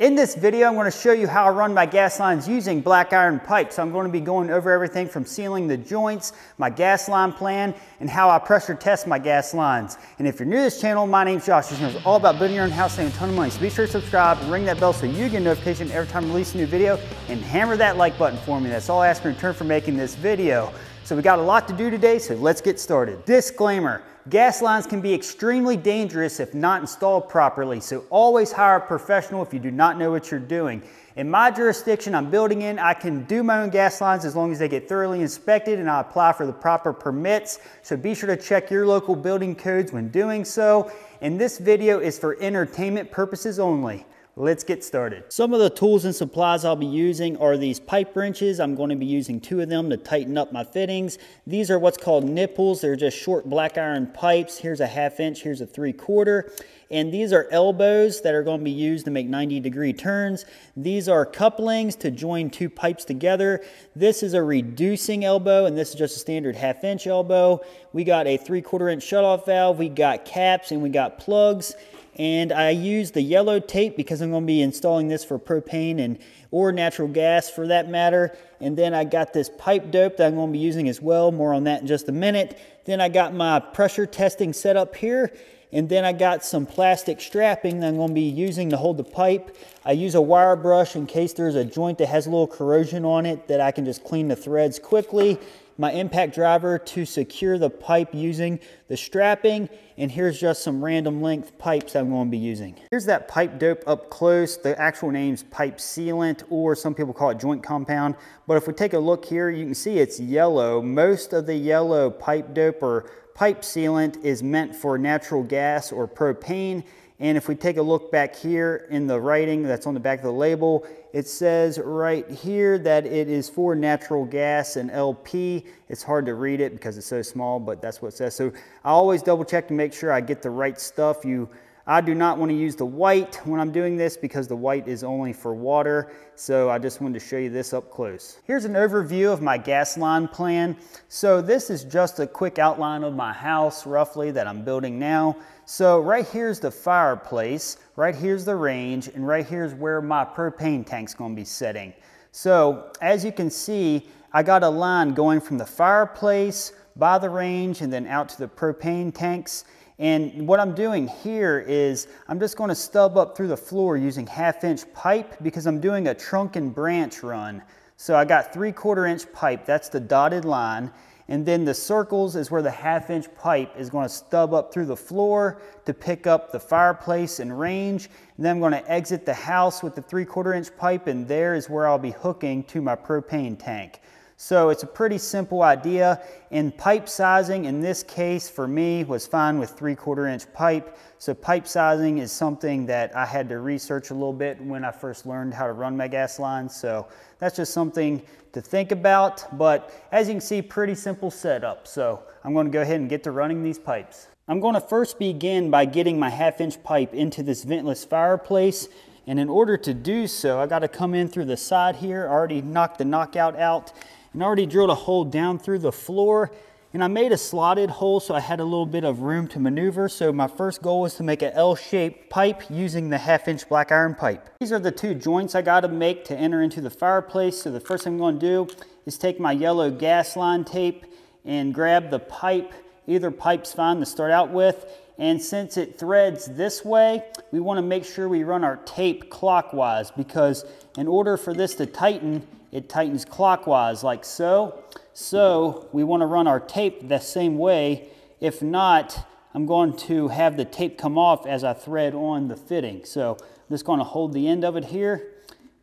In this video, I'm going to show you how I run my gas lines using black iron pipe. So I'm going to be going over everything from sealing the joints, my gas line plan, and how I pressure test my gas lines. And if you're new to this channel, my name's Josh. This is all about building your own house, saving a ton of money. So be sure to subscribe, and ring that bell so you get a notification every time I release a new video, and hammer that like button for me. That's all I ask in return for making this video. So we got a lot to do today, so let's get started. Disclaimer. Gas lines can be extremely dangerous if not installed properly, so always hire a professional if you do not know what you're doing. In my jurisdiction I'm building in, I can do my own gas lines as long as they get thoroughly inspected and I apply for the proper permits. So be sure to check your local building codes when doing so. And this video is for entertainment purposes only. Let's get started. Some of the tools and supplies I'll be using are these pipe wrenches. I'm going to be using two of them to tighten up my fittings. These are what's called nipples. They're just short black iron pipes. Here's a half inch, here's a three quarter. And these are elbows that are going to be used to make 90 degree turns. These are couplings to join two pipes together. This is a reducing elbow and this is just a standard half inch elbow. We got a three quarter inch shutoff valve. We got caps and we got plugs and I use the yellow tape because I'm going to be installing this for propane and or natural gas for that matter. And then I got this pipe dope that I'm going to be using as well. More on that in just a minute. Then I got my pressure testing set up here. And then I got some plastic strapping that I'm going to be using to hold the pipe. I use a wire brush in case there's a joint that has a little corrosion on it that I can just clean the threads quickly my impact driver to secure the pipe using the strapping, and here's just some random length pipes I'm going to be using. Here's that pipe dope up close. The actual name's pipe sealant, or some people call it joint compound. But if we take a look here, you can see it's yellow. Most of the yellow pipe dope or pipe sealant is meant for natural gas or propane, and if we take a look back here in the writing that's on the back of the label, it says right here that it is for natural gas and LP. It's hard to read it because it's so small, but that's what it says. So I always double check to make sure I get the right stuff. You I do not want to use the white when I'm doing this because the white is only for water. So I just wanted to show you this up close. Here's an overview of my gas line plan. So this is just a quick outline of my house roughly that I'm building now. So right here's the fireplace, right here's the range, and right here's where my propane tank's gonna be sitting. So as you can see, I got a line going from the fireplace by the range and then out to the propane tanks. And what I'm doing here is I'm just going to stub up through the floor using half inch pipe because I'm doing a trunk and branch run. So I got three quarter inch pipe, that's the dotted line. And then the circles is where the half inch pipe is going to stub up through the floor to pick up the fireplace and range. And then I'm going to exit the house with the three quarter inch pipe and there is where I'll be hooking to my propane tank. So it's a pretty simple idea. And pipe sizing in this case for me was fine with three quarter inch pipe. So pipe sizing is something that I had to research a little bit when I first learned how to run my gas lines. So that's just something to think about. But as you can see, pretty simple setup. So I'm going to go ahead and get to running these pipes. I'm going to first begin by getting my half inch pipe into this ventless fireplace. And in order to do so, I got to come in through the side here. Already knocked the knockout out and already drilled a hole down through the floor. And I made a slotted hole so I had a little bit of room to maneuver. So my first goal was to make an L-shaped pipe using the half inch black iron pipe. These are the two joints I gotta make to enter into the fireplace. So the first thing I'm gonna do is take my yellow gas line tape and grab the pipe. Either pipe's fine to start out with. And since it threads this way, we wanna make sure we run our tape clockwise because in order for this to tighten, it tightens clockwise like so. So we want to run our tape the same way. If not, I'm going to have the tape come off as I thread on the fitting. So I'm just going to hold the end of it here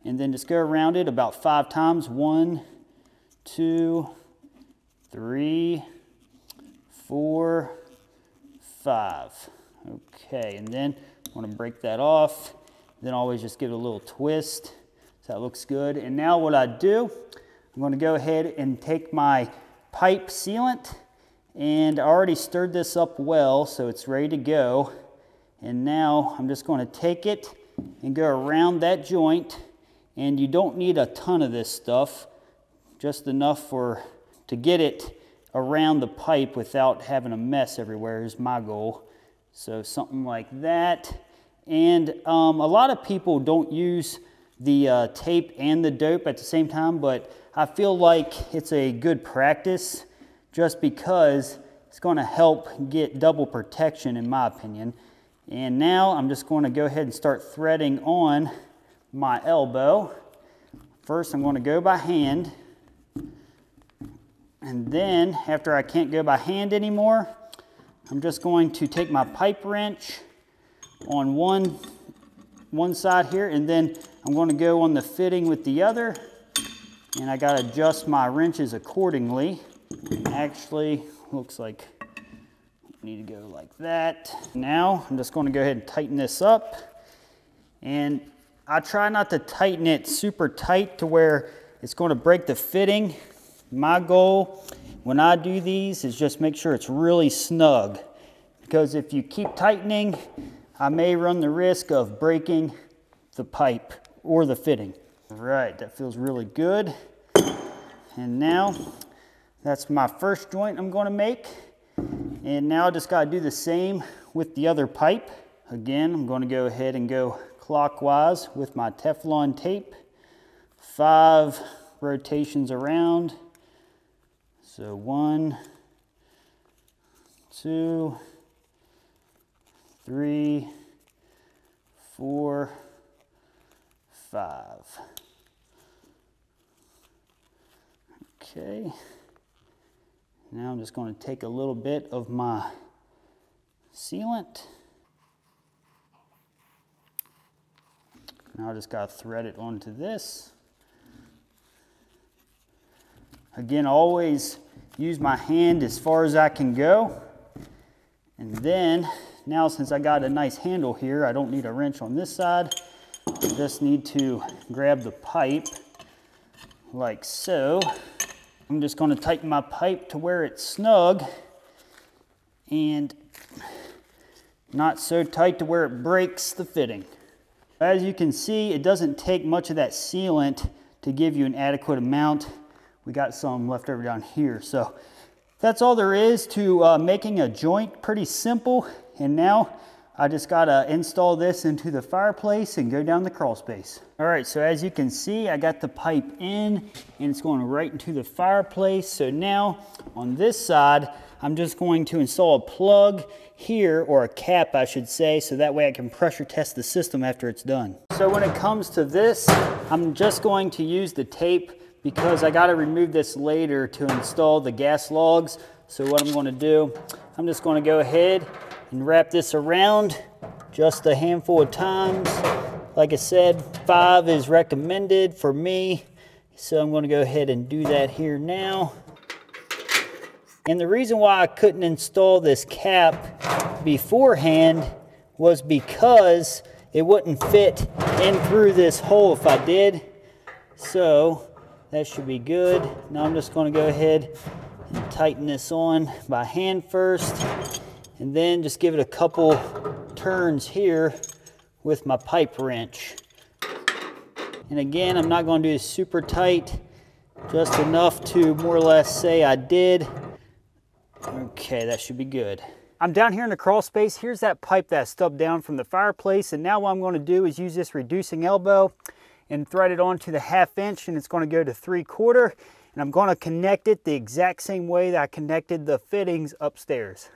and then just go around it about five times. One, two, three, four, five. Okay, and then I want to break that off. Then always just give it a little twist. So that looks good. And now what I do, I'm going to go ahead and take my pipe sealant and I already stirred this up well so it's ready to go. And now I'm just going to take it and go around that joint and you don't need a ton of this stuff, just enough for to get it around the pipe without having a mess everywhere is my goal. So something like that. And um, a lot of people don't use the uh, tape and the dope at the same time, but I feel like it's a good practice just because it's going to help get double protection in my opinion. And now I'm just going to go ahead and start threading on my elbow. First I'm going to go by hand. And then after I can't go by hand anymore, I'm just going to take my pipe wrench on one, one side here and then I'm going to go on the fitting with the other and I got to adjust my wrenches accordingly. Actually, looks like I need to go like that. Now, I'm just going to go ahead and tighten this up. And I try not to tighten it super tight to where it's going to break the fitting. My goal when I do these is just make sure it's really snug. Because if you keep tightening, I may run the risk of breaking the pipe or the fitting. All right, that feels really good. And now, that's my first joint I'm gonna make. And now I just gotta do the same with the other pipe. Again, I'm gonna go ahead and go clockwise with my Teflon tape. Five rotations around. So one, two, three, four, five. Okay. Now I'm just going to take a little bit of my sealant. Now I just got to thread it onto this. Again, always use my hand as far as I can go. And then, now since I got a nice handle here, I don't need a wrench on this side. I just need to grab the pipe like so. I'm just going to tighten my pipe to where it's snug and not so tight to where it breaks the fitting. As you can see, it doesn't take much of that sealant to give you an adequate amount. We got some left over down here. So that's all there is to uh, making a joint. Pretty simple. And now I just gotta install this into the fireplace and go down the crawl space. All right, so as you can see, I got the pipe in and it's going right into the fireplace. So now on this side, I'm just going to install a plug here, or a cap I should say, so that way I can pressure test the system after it's done. So when it comes to this, I'm just going to use the tape because I gotta remove this later to install the gas logs. So what I'm gonna do, I'm just gonna go ahead and wrap this around just a handful of times. Like I said, five is recommended for me. So I'm gonna go ahead and do that here now. And the reason why I couldn't install this cap beforehand was because it wouldn't fit in through this hole if I did. So that should be good. Now I'm just gonna go ahead and tighten this on by hand first and then just give it a couple turns here with my pipe wrench. And again, I'm not going to do super tight, just enough to more or less say I did. Okay, that should be good. I'm down here in the crawl space. Here's that pipe that stubbed down from the fireplace. And now what I'm going to do is use this reducing elbow and thread it onto the half inch and it's going to go to three quarter. And I'm going to connect it the exact same way that I connected the fittings upstairs.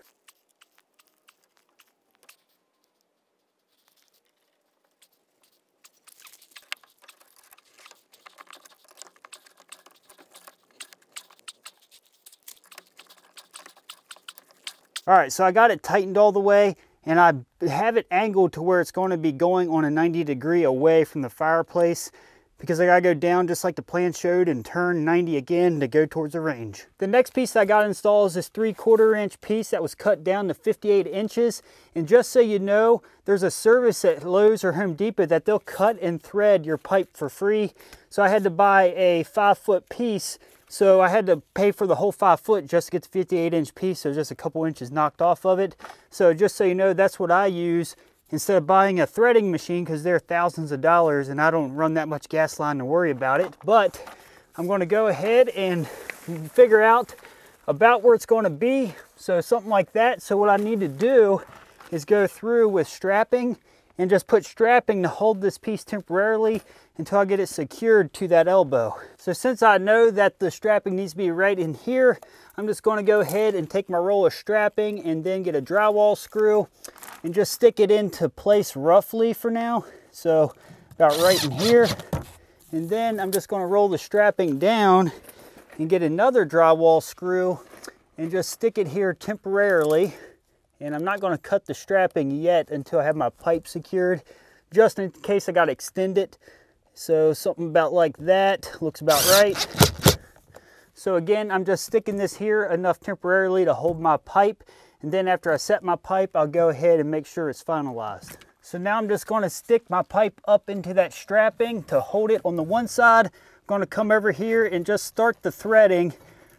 All right, so I got it tightened all the way and I have it angled to where it's going to be going on a 90 degree away from the fireplace because I gotta go down just like the plan showed and turn 90 again to go towards the range. The next piece I got installed is this three quarter inch piece that was cut down to 58 inches. And just so you know, there's a service at Lowe's or Home Depot that they'll cut and thread your pipe for free. So I had to buy a five foot piece so I had to pay for the whole five foot just to get the 58 inch piece, so just a couple inches knocked off of it. So just so you know, that's what I use instead of buying a threading machine because they're thousands of dollars and I don't run that much gas line to worry about it. But I'm gonna go ahead and figure out about where it's gonna be. So something like that. So what I need to do is go through with strapping and just put strapping to hold this piece temporarily until I get it secured to that elbow. So since I know that the strapping needs to be right in here, I'm just going to go ahead and take my roll of strapping and then get a drywall screw and just stick it into place roughly for now. So about right in here. And then I'm just going to roll the strapping down and get another drywall screw and just stick it here temporarily. And I'm not going to cut the strapping yet until I have my pipe secured, just in case I got to extend it. So something about like that looks about right. So again, I'm just sticking this here enough temporarily to hold my pipe. And then after I set my pipe, I'll go ahead and make sure it's finalized. So now I'm just gonna stick my pipe up into that strapping to hold it on the one side. I'm gonna come over here and just start the threading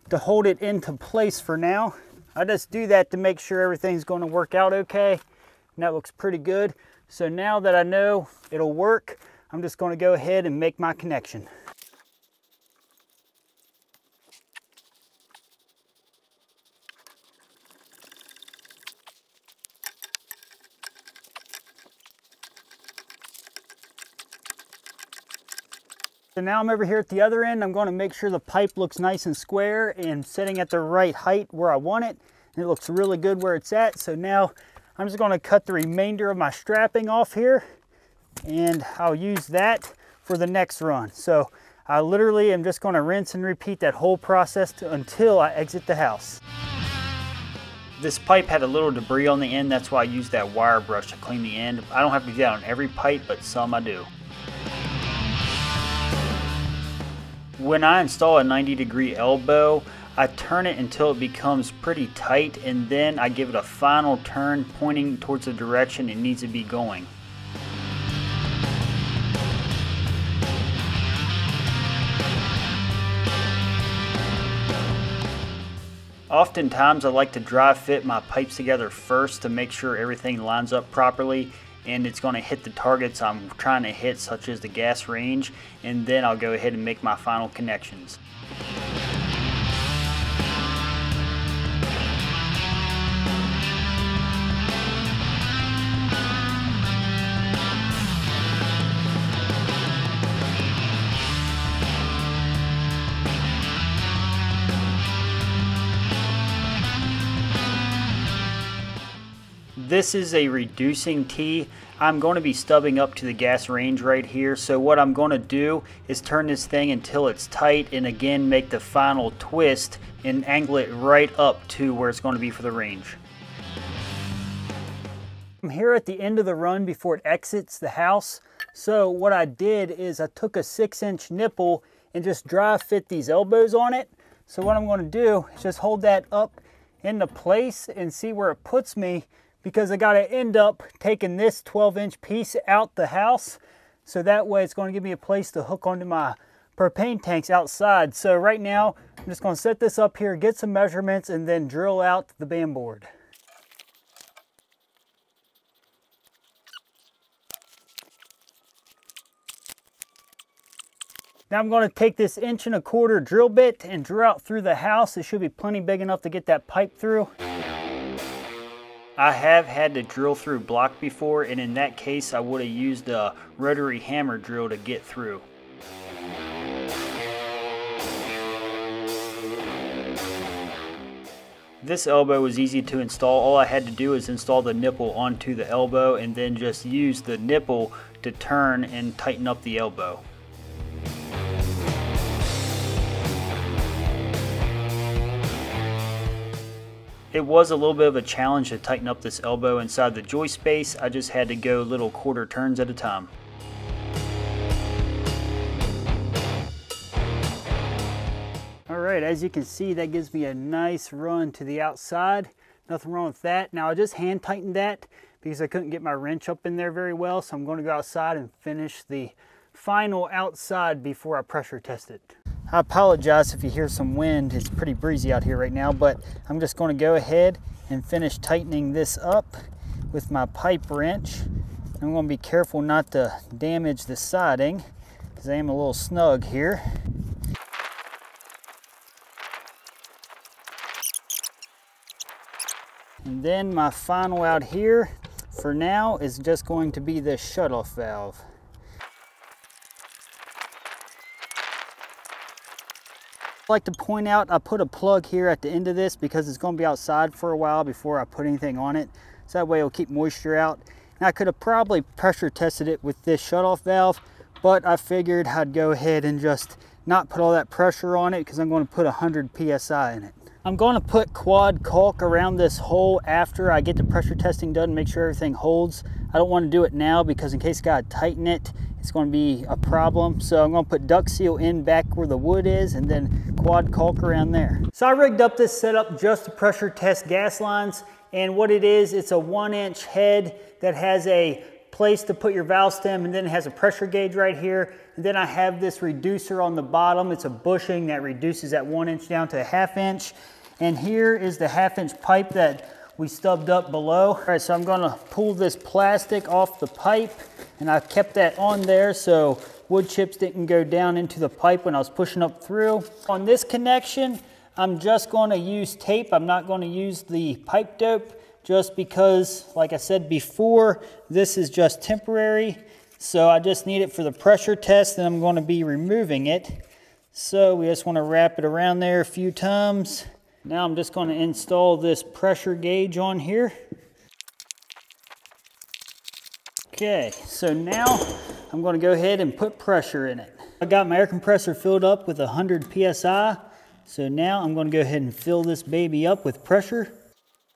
to hold it into place for now. I just do that to make sure everything's gonna work out okay. And that looks pretty good. So now that I know it'll work, I'm just going to go ahead and make my connection. So now I'm over here at the other end. I'm going to make sure the pipe looks nice and square and sitting at the right height where I want it. And it looks really good where it's at. So now I'm just going to cut the remainder of my strapping off here and I'll use that for the next run. So I literally am just gonna rinse and repeat that whole process to, until I exit the house. This pipe had a little debris on the end, that's why I used that wire brush to clean the end. I don't have to do that on every pipe, but some I do. When I install a 90 degree elbow, I turn it until it becomes pretty tight and then I give it a final turn pointing towards the direction it needs to be going. Oftentimes I like to dry fit my pipes together first to make sure everything lines up properly and it's going to hit the targets I'm trying to hit such as the gas range and then I'll go ahead and make my final connections. This is a reducing tee. I'm going to be stubbing up to the gas range right here. So what I'm going to do is turn this thing until it's tight and again make the final twist and angle it right up to where it's going to be for the range. I'm here at the end of the run before it exits the house. So what I did is I took a six inch nipple and just dry fit these elbows on it. So what I'm going to do is just hold that up into place and see where it puts me because I got to end up taking this 12 inch piece out the house. So that way it's going to give me a place to hook onto my propane tanks outside. So right now, I'm just going to set this up here, get some measurements, and then drill out the band board. Now I'm going to take this inch and a quarter drill bit and drill out through the house. It should be plenty big enough to get that pipe through. I have had to drill through block before and in that case I would have used a rotary hammer drill to get through. This elbow was easy to install. All I had to do is install the nipple onto the elbow and then just use the nipple to turn and tighten up the elbow. It was a little bit of a challenge to tighten up this elbow inside the joist space. I just had to go little quarter turns at a time. All right, as you can see, that gives me a nice run to the outside. Nothing wrong with that. Now I just hand tightened that because I couldn't get my wrench up in there very well. So I'm going to go outside and finish the final outside before I pressure test it. I apologize if you hear some wind. It's pretty breezy out here right now, but I'm just going to go ahead and finish tightening this up with my pipe wrench. I'm going to be careful not to damage the siding because I am a little snug here. And then my final out here for now is just going to be this shutoff valve. Like to point out I put a plug here at the end of this because it's going to be outside for a while before I put anything on it. So that way it'll keep moisture out. And I could have probably pressure tested it with this shutoff valve, but I figured I'd go ahead and just not put all that pressure on it because I'm going to put 100 PSI in it. I'm going to put quad caulk around this hole after I get the pressure testing done, make sure everything holds. I don't want to do it now because in case I got to tighten it, it's going to be a problem. So I'm going to put duct seal in back where the wood is and then quad caulk around there. So I rigged up this setup just to pressure test gas lines. And what it is, it's a one inch head that has a place to put your valve stem and then it has a pressure gauge right here. And then I have this reducer on the bottom. It's a bushing that reduces that one inch down to a half inch. And here is the half inch pipe that we stubbed up below. All right, so I'm gonna pull this plastic off the pipe and I kept that on there so wood chips didn't go down into the pipe when I was pushing up through. On this connection, I'm just gonna use tape. I'm not gonna use the pipe dope just because, like I said before, this is just temporary. So I just need it for the pressure test and I'm gonna be removing it. So we just wanna wrap it around there a few times. Now I'm just going to install this pressure gauge on here. Okay, so now I'm going to go ahead and put pressure in it. I got my air compressor filled up with 100 PSI. So now I'm going to go ahead and fill this baby up with pressure.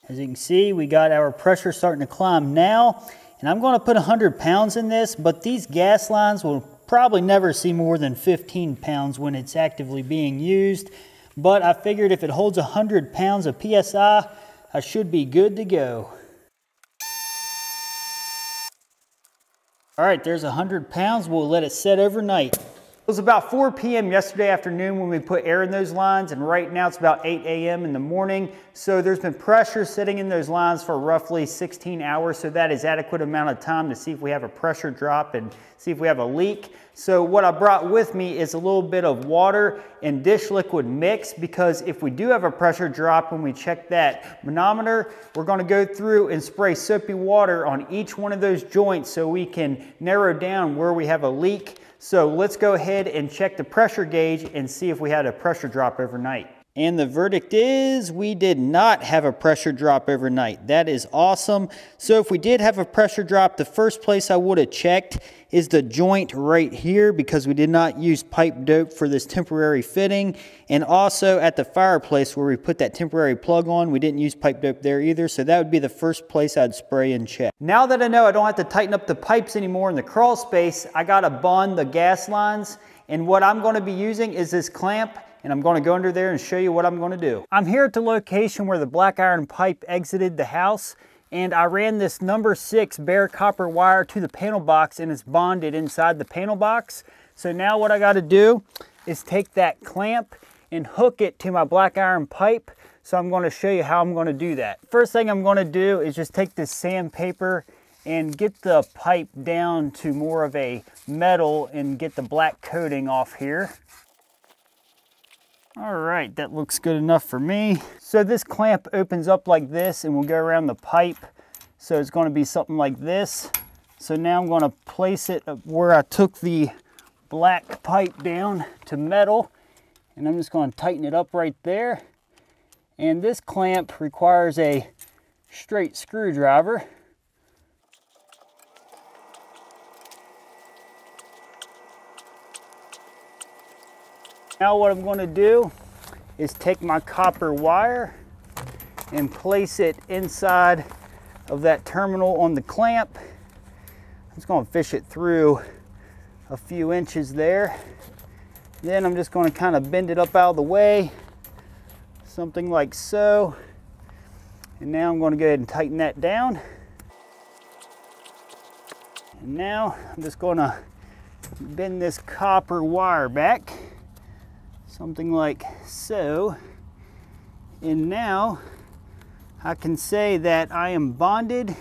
As you can see, we got our pressure starting to climb now. And I'm going to put 100 pounds in this, but these gas lines will probably never see more than 15 pounds when it's actively being used but I figured if it holds 100 pounds of PSI, I should be good to go. All right, there's 100 pounds. We'll let it set overnight. It was about 4 p.m. yesterday afternoon when we put air in those lines, and right now it's about 8 a.m. in the morning. So there's been pressure sitting in those lines for roughly 16 hours, so that is adequate amount of time to see if we have a pressure drop and see if we have a leak. So what I brought with me is a little bit of water and dish liquid mix because if we do have a pressure drop when we check that manometer, we're gonna go through and spray soapy water on each one of those joints so we can narrow down where we have a leak so let's go ahead and check the pressure gauge and see if we had a pressure drop overnight. And the verdict is we did not have a pressure drop overnight. That is awesome. So if we did have a pressure drop, the first place I would have checked is the joint right here because we did not use pipe dope for this temporary fitting. And also at the fireplace where we put that temporary plug on, we didn't use pipe dope there either. So that would be the first place I'd spray and check. Now that I know I don't have to tighten up the pipes anymore in the crawl space, I got to bond the gas lines. And what I'm going to be using is this clamp and I'm going to go under there and show you what I'm going to do. I'm here at the location where the black iron pipe exited the house and I ran this number six bare copper wire to the panel box and it's bonded inside the panel box. So now what I got to do is take that clamp and hook it to my black iron pipe. So I'm going to show you how I'm going to do that. First thing I'm going to do is just take this sandpaper and get the pipe down to more of a metal and get the black coating off here. All right, that looks good enough for me. So this clamp opens up like this and we'll go around the pipe. So it's gonna be something like this. So now I'm gonna place it where I took the black pipe down to metal and I'm just gonna tighten it up right there. And this clamp requires a straight screwdriver. Now what I'm gonna do is take my copper wire and place it inside of that terminal on the clamp. I'm just gonna fish it through a few inches there. Then I'm just gonna kind of bend it up out of the way, something like so. And now I'm gonna go ahead and tighten that down. And now I'm just gonna bend this copper wire back something like so. And now I can say that I am bonded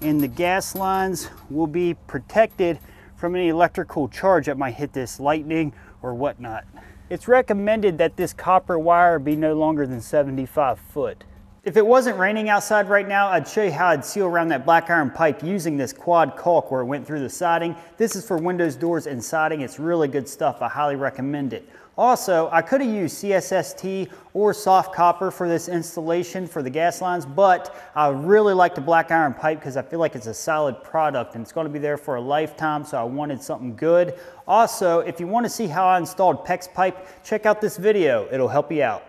and the gas lines will be protected from any electrical charge that might hit this lightning or whatnot. It's recommended that this copper wire be no longer than 75 foot. If it wasn't raining outside right now, I'd show you how I'd seal around that black iron pipe using this quad caulk where it went through the siding. This is for windows, doors, and siding. It's really good stuff. I highly recommend it. Also, I could have used CSST or soft copper for this installation for the gas lines, but I really like the black iron pipe because I feel like it's a solid product and it's going to be there for a lifetime, so I wanted something good. Also, if you want to see how I installed PEX pipe, check out this video. It'll help you out.